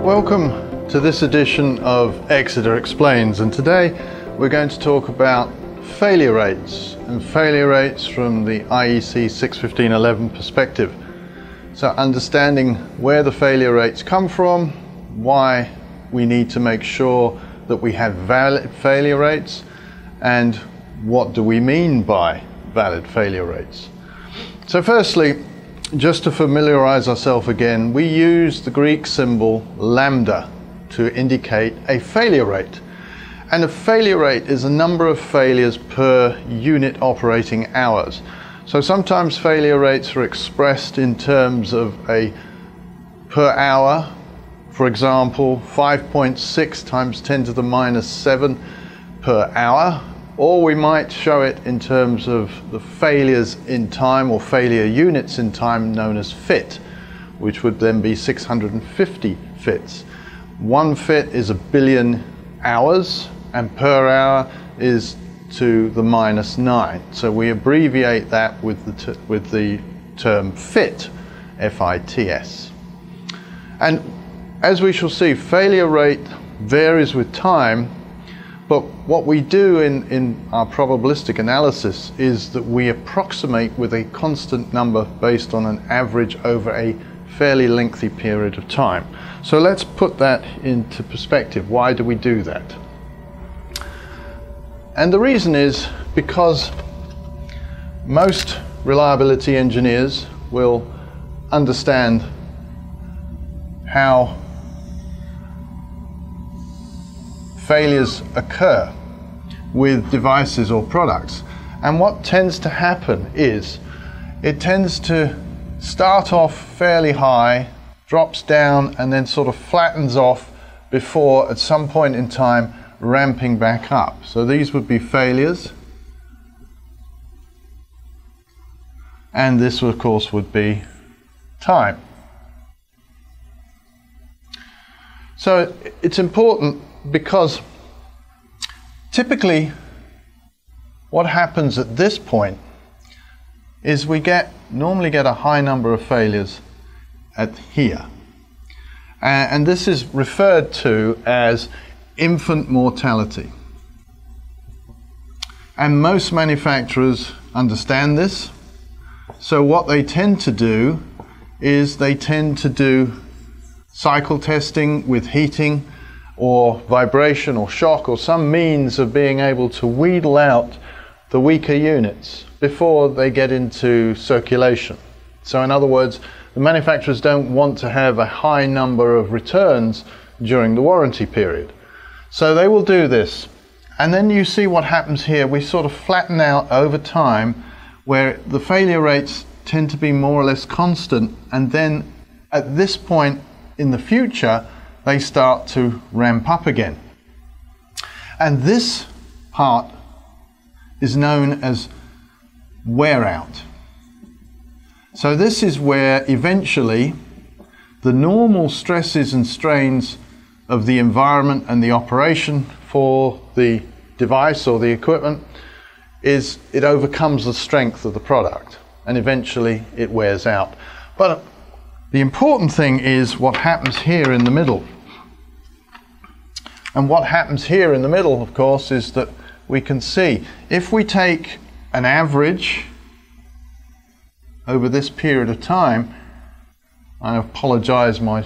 Welcome to this edition of exida Explains and today we're going to talk about failure rates and failure rates from the IEC 61511 perspective. So understanding where the failure rates come from, why we need to make sure that we have valid failure rates and what do we mean by valid failure rates. So firstly, just to familiarize ourselves again, we use the Greek symbol lambda to indicate a failure rate. And a failure rate is a number of failures per unit operating hours. So sometimes failure rates are expressed in terms of a per hour, for example, 5.6 times 10 to the minus 7 per hour, or we might show it in terms of the failures in time or failure units in time known as fit, which would then be 650 fits. One fit is a billion hours, and per hour is to the minus 9. So we abbreviate that with the, with the term fit, F-I-T-S. And as we shall see, failure rate varies with time but what we do in, in our probabilistic analysis is that we approximate with a constant number based on an average over a fairly lengthy period of time. So let's put that into perspective. Why do we do that? And the reason is because most reliability engineers will understand how failures occur with devices or products. And what tends to happen is it tends to start off fairly high, drops down, and then sort of flattens off before at some point in time ramping back up. So these would be failures. And this, of course, would be time. So it's important because typically what happens at this point is we get normally get a high number of failures at here. Uh, and this is referred to as infant mortality. And most manufacturers understand this. So what they tend to do is they tend to do cycle testing with heating or vibration or shock or some means of being able to wheedle out the weaker units before they get into circulation. So, in other words, the manufacturers don't want to have a high number of returns during the warranty period. So, they will do this. And then you see what happens here. We sort of flatten out over time where the failure rates tend to be more or less constant. And then at this point in the future, they start to ramp up again. And this part is known as wear out. So, this is where eventually the normal stresses and strains of the environment and the operation for the device or the equipment is it overcomes the strength of the product and eventually it wears out. But the important thing is what happens here in the middle. And what happens here in the middle, of course, is that we can see if we take an average over this period of time, I apologize, my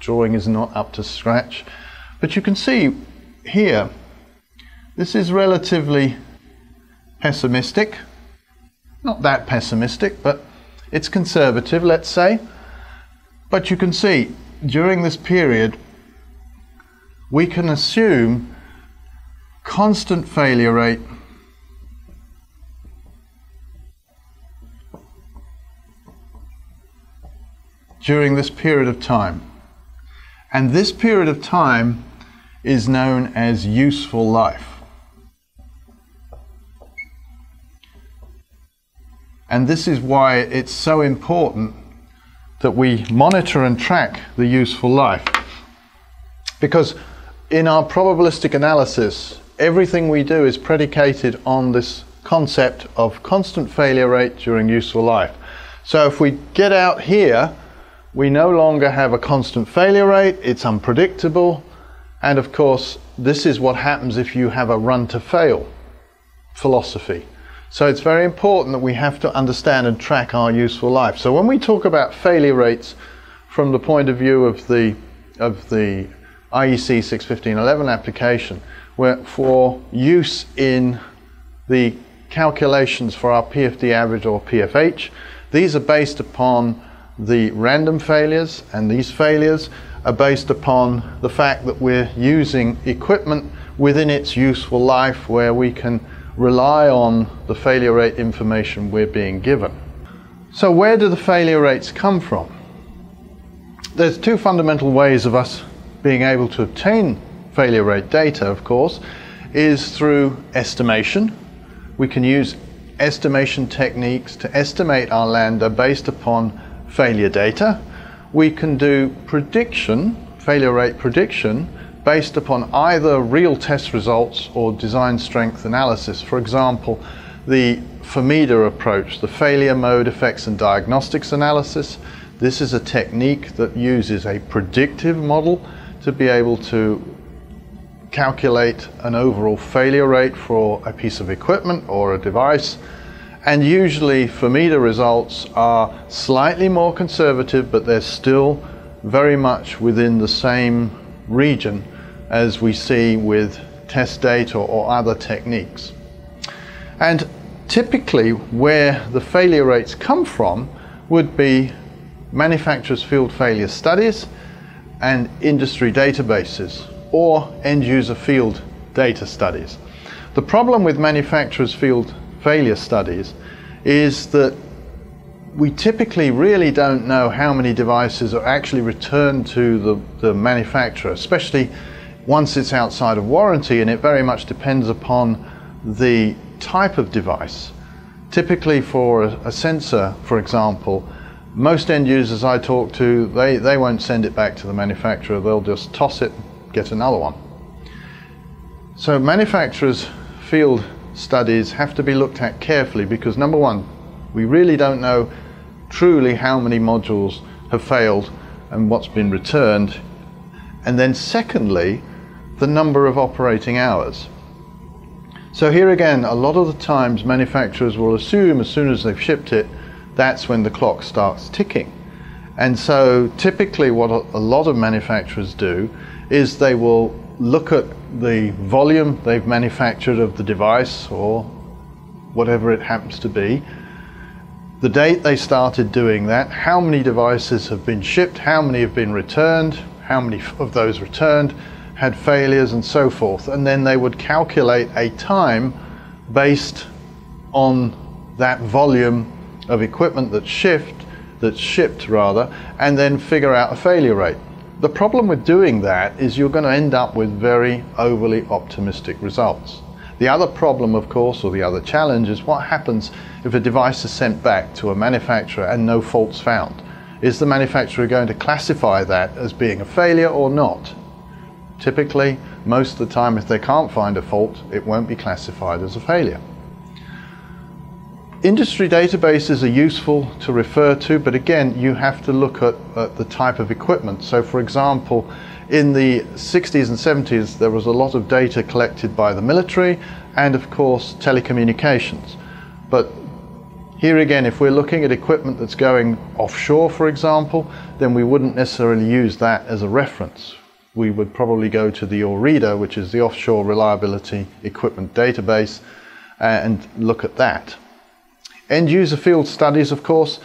drawing is not up to scratch, but you can see here, this is relatively pessimistic. Not that pessimistic, but it's conservative, let's say. But you can see during this period, we can assume constant failure rate during this period of time. And this period of time is known as useful life. And this is why it's so important that we monitor and track the useful life. Because in our probabilistic analysis, everything we do is predicated on this concept of constant failure rate during useful life. So if we get out here, we no longer have a constant failure rate, it's unpredictable, and of course, this is what happens if you have a run to fail philosophy. So it's very important that we have to understand and track our useful life. So when we talk about failure rates from the point of view of the of the IEC 61511 application, where for use in the calculations for our PFD average or PFH, these are based upon the random failures, and these failures are based upon the fact that we're using equipment within its useful life where we can rely on the failure rate information we're being given. So where do the failure rates come from? There's two fundamental ways of us being able to obtain failure rate data, of course, is through estimation. We can use estimation techniques to estimate our lambda based upon failure data. We can do prediction, failure rate prediction, based upon either real test results or design strength analysis. For example, the FMEDA approach, the failure mode effects and diagnostics analysis. This is a technique that uses a predictive model to be able to calculate an overall failure rate for a piece of equipment or a device and usually FMEDA results are slightly more conservative, but they're still very much within the same region as we see with test data or other techniques. And typically where the failure rates come from would be manufacturers' field failure studies and industry databases or end user field data studies. The problem with manufacturers' field failure studies is that we typically really don't know how many devices are actually returned to the, the manufacturer, especially once it's outside of warranty, and it very much depends upon the type of device. Typically for a, sensor, for example, most end users I talk to, they, they won't send it back to the manufacturer, they'll just toss it, get another one. So manufacturers field studies have to be looked at carefully because number one, we really don't know truly how many modules have failed and what's been returned. And then secondly, the number of operating hours. So here again, a lot of the times manufacturers will assume as soon as they've shipped it, that's when the clock starts ticking. And so typically what a lot of manufacturers do is they will look at the volume they've manufactured of the device or whatever it happens to be, the date they started doing that, how many devices have been shipped, how many have been returned, how many of those returned had failures and so forth. And then they would calculate a time based on that volume of equipment that's shipped, that's shipped rather, and then figure out a failure rate. The problem with doing that is you're going to end up with very overly optimistic results. The other problem, of course, or the other challenge is what happens if a device is sent back to a manufacturer and no faults found. Is the manufacturer going to classify that as being a failure or not? Typically, most of the time, if they can't find a fault, it won't be classified as a failure. Industry databases are useful to refer to, but again, you have to look at, at, the type of equipment. So for example, in the 60s and 70s, there was a lot of data collected by the military and of course telecommunications. But here again, if we're looking at equipment that's going offshore, for example, then we wouldn't necessarily use that as a reference. We would probably go to the OREDA, which is the Offshore Reliability Equipment Database, uh, and look at that. End user field studies, of course,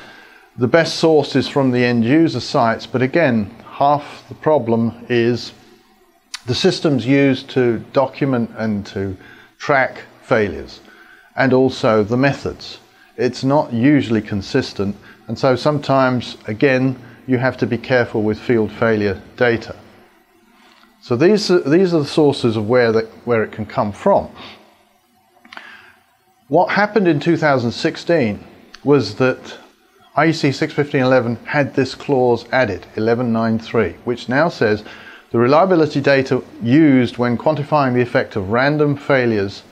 the best source is from the end user sites, but again, half the problem is the systems used to document and to track failures, and also the methods. It's not usually consistent, and so sometimes, again, you have to be careful with field failure data. So these are, these are the sources of where, where it can come from. What happened in 2016 was that IEC 61511 had this clause added, 1193, which now says the reliability data used when quantifying the effect of random failures,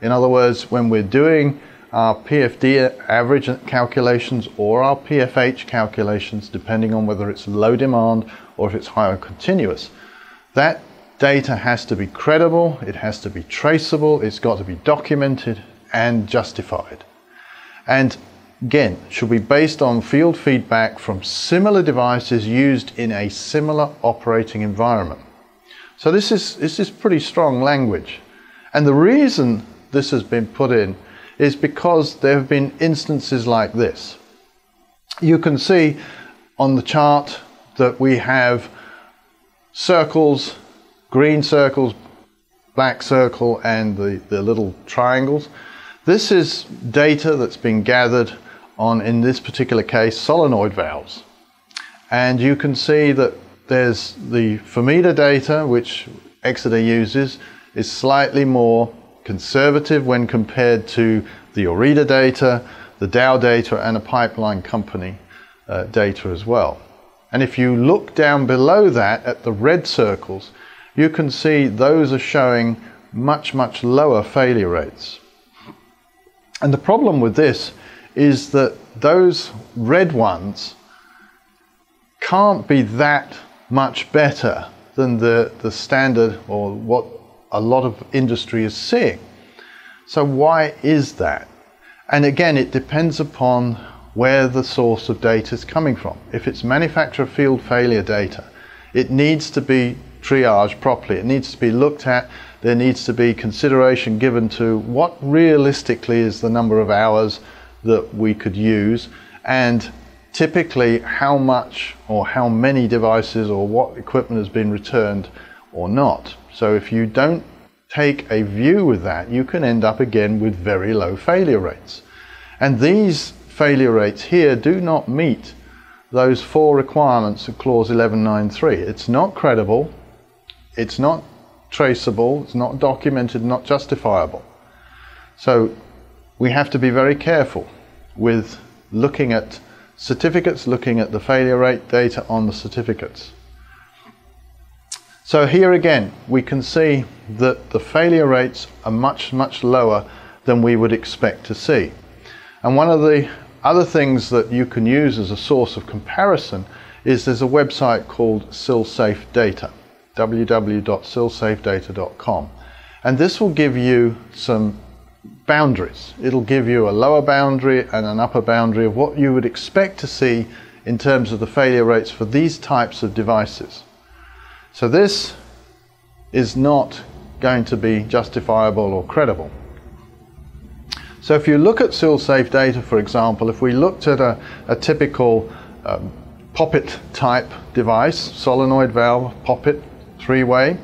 in other words, when we're doing our PFD average calculations or our PFH calculations, depending on whether it's low demand or if it's high or continuous, that data has to be credible, it has to be traceable, it's got to be documented and justified. And again, should be based on field feedback from similar devices used in a similar operating environment. So this is, this is pretty strong language. And the reason this has been put in is because there have been instances like this. You can see on the chart that we have circles, green circles, black circle, and the, the little triangles. This is data that's been gathered on, in this particular case, solenoid valves. And you can see that there's the FMEDA data, which exida uses, is slightly more conservative when compared to the OREDA data, the Dow data, and a pipeline company uh, data as well. And if you look down below that at the red circles, you can see those are showing much, much lower failure rates. And the problem with this is that those red ones can't be that much better than the, the standard or what a lot of industry is seeing. So why is that? And again, it depends upon where the source of data is coming from. If it's manufacturer field failure data, it needs to be triaged properly. It needs to be looked at. There needs to be consideration given to what realistically is the number of hours that we could use and typically how much or how many devices or what equipment has been returned or not. So if you don't take a view with that, you can end up again with very low failure rates. And these failure rates here do not meet those four requirements of clause 1193. It's not credible, it's not traceable, it's not documented, not justifiable. So we have to be very careful with looking at certificates, looking at the failure rate data on the certificates. So here again, we can see that the failure rates are much, much lower than we would expect to see. And one of the other things that you can use as a source of comparison is there's a website called SilSafe Data, www.silsafedata.com. And this will give you some boundaries. It'll give you a lower boundary and an upper boundary of what you would expect to see in terms of the failure rates for these types of devices. So this is not going to be justifiable or credible. So if you look at SilSafe data, for example, if we looked at a, a typical um, poppet type device, solenoid valve, poppet, three-way,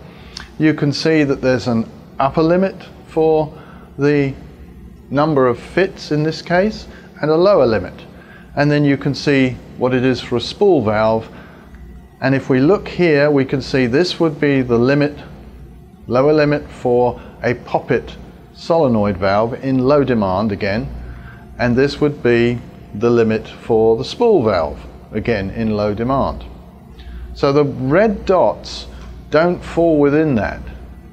you can see that there's an upper limit for the number of fits in this case and a lower limit. And then you can see what it is for a spool valve and if we look here, we can see this would be the limit, lower limit for a poppet solenoid valve in low demand again. And this would be the limit for the spool valve, again in low demand. So the red dots don't fall within that.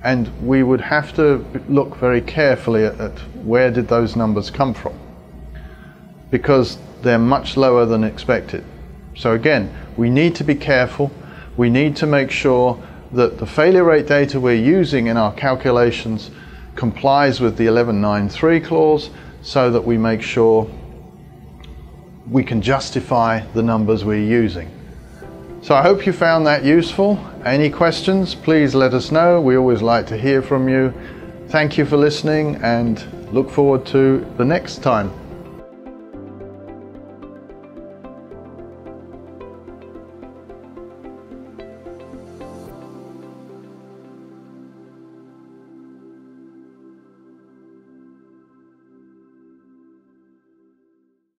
And we would have to look very carefully at, at where did those numbers come from. Because they're much lower than expected. So again, we need to be careful. We need to make sure that the failure rate data we're using in our calculations complies with the 1193 clause so that we make sure we can justify the numbers we're using. So I hope you found that useful. Any questions, please let us know. We always like to hear from you. Thank you for listening and look forward to the next time.